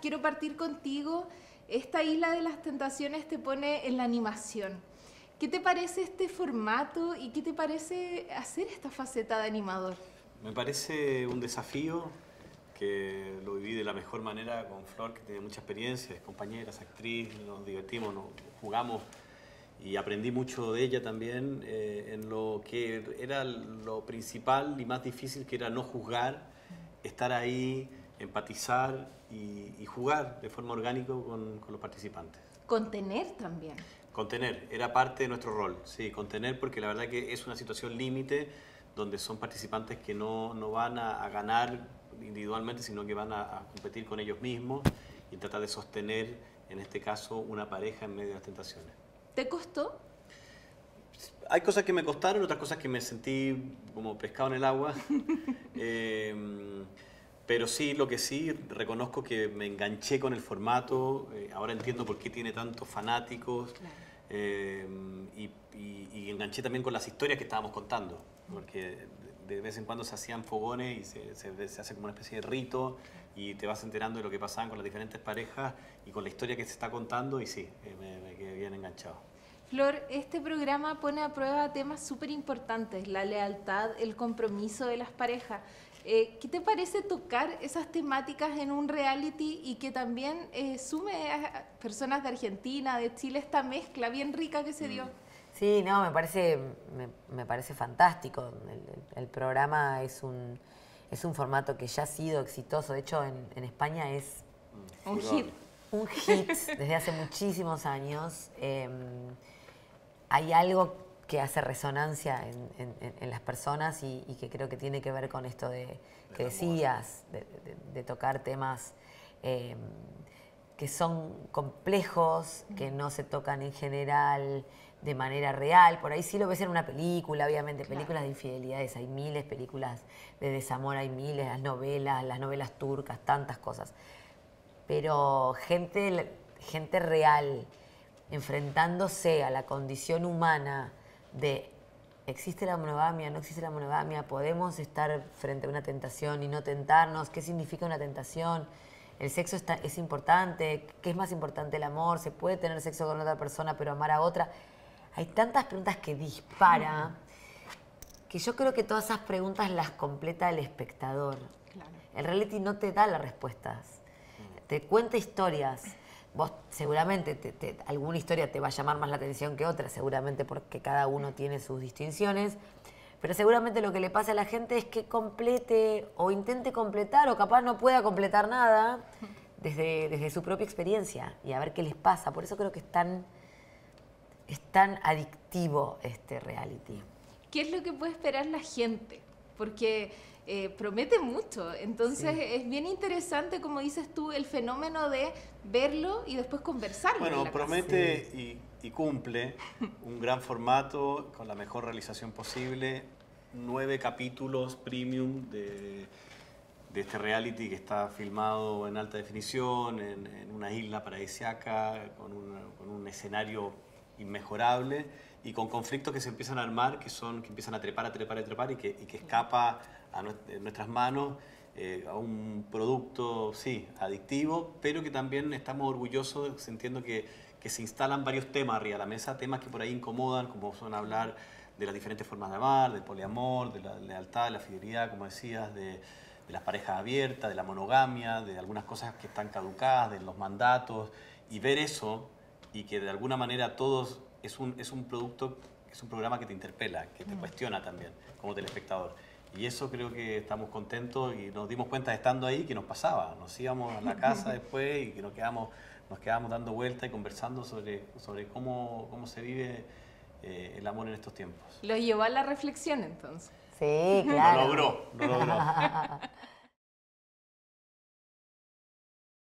quiero partir contigo. Esta isla de las tentaciones te pone en la animación. ¿Qué te parece este formato y qué te parece hacer esta faceta de animador? Me parece un desafío que lo viví de la mejor manera con Flor, que tiene mucha experiencia, es compañera, actriz, nos divertimos, nos jugamos y aprendí mucho de ella también eh, en lo que era lo principal y más difícil, que era no juzgar, estar ahí, empatizar y, jugar de forma orgánica con, los participantes. Contener también. Contener, era parte de nuestro rol, sí, contener porque la verdad que es una situación límite donde son participantes que no, no van a, ganar individualmente, sino que van a, a competir con ellos mismos y tratar de sostener, en este caso, una pareja en medio de las tentaciones. ¿Te costó? Hay cosas que me costaron, otras cosas que me sentí como pescado en el agua. Em, pero sí, lo que sí, reconozco que me enganché con el formato. Eh, ahora entiendo por qué tiene tantos fanáticos. Em, y, enganché también con las historias que estábamos contando. Porque de vez en cuando se hacían fogones y se, se, hace como una especie de rito y te vas enterando de lo que pasaban con las diferentes parejas y con la historia que se está contando y sí, eh, me, me quedé bien enganchado. Flor, este programa pone a prueba temas súper importantes, la lealtad, el compromiso de las parejas. Eh, ¿Qué te parece tocar esas temáticas en un reality y que también eh, sume a personas de Argentina, de Chile, esta mezcla bien rica que se dio? Mm. Sí, no, me parece, me, parece fantástico. El, programa es un, es un formato que ya ha sido exitoso. De hecho, en, España es un hit. Un hit desde hace muchísimos años. Em, hay algo que hace resonancia en, las personas y, que creo que tiene que ver con esto de que decías, de, tocar temas em, que son complejos, que no se tocan en general de manera real. Por ahí sí lo ves en una película, obviamente, películas de infidelidades, hay miles, películas de desamor, hay miles, las novelas, las novelas turcas, tantas cosas. Pero gente, gente real enfrentándose a la condición humana de ¿Existe la monogamia? ¿No existe la monogamia? ¿Podemos estar frente a una tentación y no tentarnos? ¿Qué significa una tentación? ¿El sexo es importante? ¿Qué es más importante el amor? ¿Se puede tener sexo con otra persona pero amar a otra? hay tantas preguntas que dispara que yo creo que todas esas preguntas las completa el espectador. El reality no te da las respuestas, te cuenta historias. Vos seguramente alguna historia te va a llamar más la atención que otra, seguramente porque cada uno tiene sus distinciones, pero seguramente lo que le pasa a la gente es que complete o intente completar o capaz no pueda completar nada desde, desde su propia experiencia y a ver qué les pasa. Por eso creo que es tan es tan adictivo este reality. ¿Qué es lo que puede esperar la gente? Porque eh, promete mucho, entonces es bien interesante, como dices tú, el fenómeno de verlo y después conversarlo. Bueno, promete y, cumple un gran formato con la mejor realización posible, nueve capítulos premium de, este reality que está filmado en alta definición, en, una isla paradisiaca, con, con un escenario inmejorable y con conflictos que se empiezan a armar, que son que empiezan a trepar, a trepar, a trepar y que, que escapa a nuestras manos eh, a un producto, sí, adictivo, pero que también estamos orgullosos sintiendo que, que se instalan varios temas arriba de la mesa, temas que por ahí incomodan, como son hablar de las diferentes formas de amar, del poliamor, de la lealtad, de la fidelidad, como decías, de, de las parejas abiertas, de la monogamia, de algunas cosas que están caducadas, de los mandatos, y ver eso y que de alguna manera todos es un, es un producto, es un programa que te interpela, que te mm. cuestiona también como telespectador. Y eso creo que estamos contentos y nos dimos cuenta estando ahí que nos pasaba. Nos íbamos a la casa después y que nos quedamos, nos quedamos dando vuelta y conversando sobre, sobre cómo, cómo se vive eh, el amor en estos tiempos. Lo llevó a la reflexión entonces. Sí, claro. Lo logró, lo logró.